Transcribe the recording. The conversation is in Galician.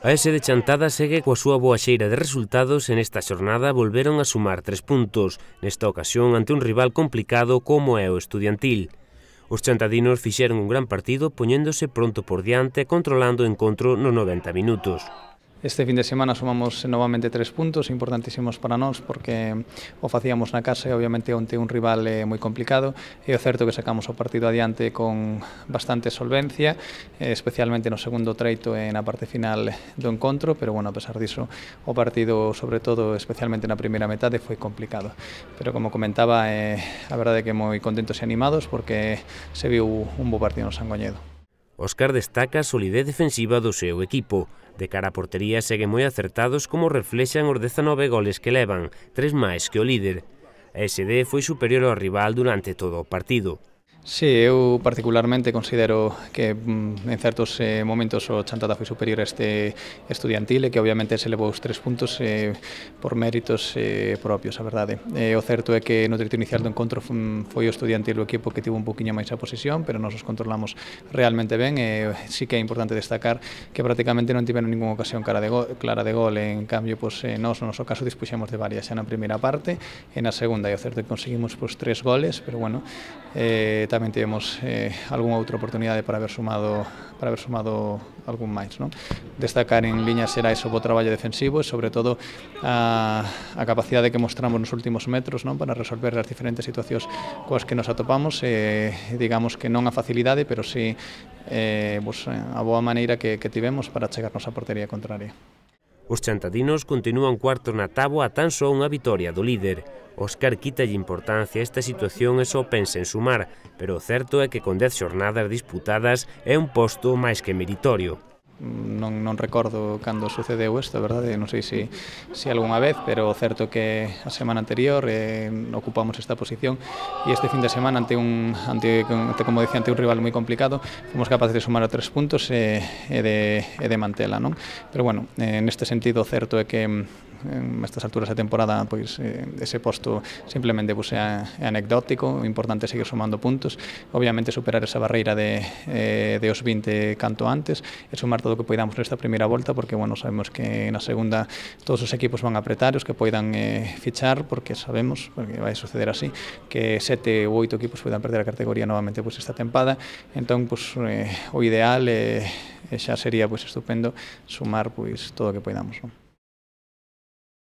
A S de Chantada segue coa súa boa xeira de resultados e nesta xornada volveron a sumar tres puntos, nesta ocasión ante un rival complicado como é o estudiantil. Os chantadinos fixeron un gran partido poñéndose pronto por diante e controlando o encontro nos 90 minutos. Este fin de semana sumamos novamente tres puntos importantísimos para nós porque o facíamos na casa e obviamente onte un rival eh, moi complicado. E o certo que sacamos o partido adiante con bastante solvencia eh, especialmente no segundo treito e na parte final do encontro pero bueno, a pesar diso o partido sobre todo especialmente na primeira metade foi complicado. Pero como comentaba eh, a verdade é que moi contentos e animados porque se viu un bo partido no Sangoñedo Óscar destaca a solidez defensiva do seu equipo. De cara a portería seguen moi acertados como reflexan os 19 goles que levan, tres máis que o líder. A SD foi superior ao rival durante todo o partido. Sí, eu particularmente considero que mm, en certos eh, momentos o Chantada foi superior a este estudiantil e que obviamente se levou os tres puntos eh, por méritos eh, propios, a verdade. Eh, o certo é que no trito inicial do encontro foi o estudiantil o equipo que tivo un poquinho máis a posición, pero nos os controlamos realmente ben e eh, sí que é importante destacar que prácticamente non tiveron ninguna ocasión cara de gol, clara de gol, en cambio, pues, eh, nos no noso caso dispuxemos de varias xa na primeira parte e na segunda, e o certo é que conseguimos pues, tres goles, pero bueno, eh, tamén tivemos eh, algunha outra oportunidade para haber sumado para haber sumado algún máis. Non? Destacar en liña será iso o traballo defensivo e sobre todo a, a capacidade que mostramos nos últimos metros non? para resolver as diferentes situacións coas que nos atopamos e eh, digamos que non a facilidade pero si sí, eh, pues, a boa maneira que, que tivemos para chegarnos á portería contraria. Os chantadinos continúan cuarto na táboa a tan só unha vitoria do líder. Óscar quítalle importancia a esta situación e só pensa en sumar, pero o certo é que con 10 xornadas disputadas é un posto máis que meritorio non, non recordo cando sucedeu isto, verdade, non sei se, se algunha vez, pero o certo que a semana anterior eh, ocupamos esta posición e este fin de semana ante un, ante, ante como dicía, ante un rival moi complicado, fomos capaces de sumar a tres puntos e, e, de, e de mantela, non? Pero bueno, eh, neste sentido certo é que mm, en estas alturas da temporada pois eh, ese posto simplemente pues, é, é anecdótico, o importante é seguir sumando puntos, obviamente superar esa barreira de, eh, de os 20 canto antes e sumar todo o que poidamos nesta primeira volta porque bueno, sabemos que na segunda todos os equipos van a apretar os que poidan eh, fichar porque sabemos, porque vai suceder así, que sete ou oito equipos poidan perder a categoría novamente pois, pues, esta tempada. Entón, pois, pues, eh, o ideal eh, eh xa sería pois, pues, estupendo sumar pois, todo o que poidamos. Non?